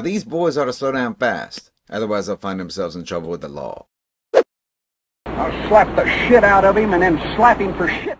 Now these boys ought to slow down fast. Otherwise, they'll find themselves in trouble with the law. I'll slap the shit out of him and then slap him for shit.